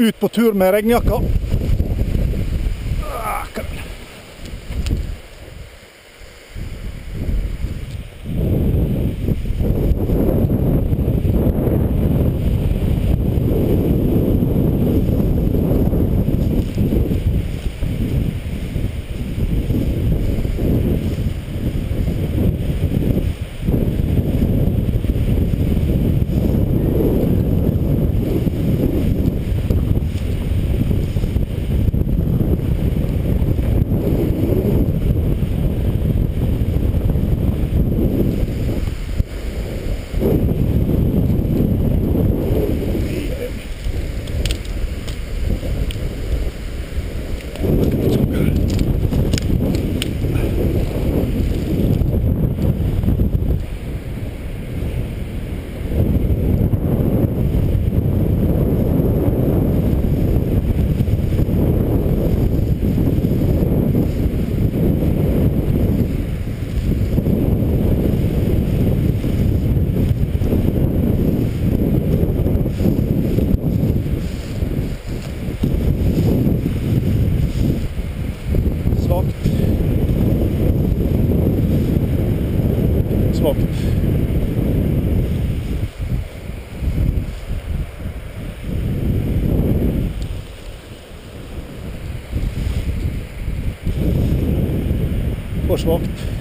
ut på tur med regnjakka. Ah, kan- Svakt. Svakt. For svakt.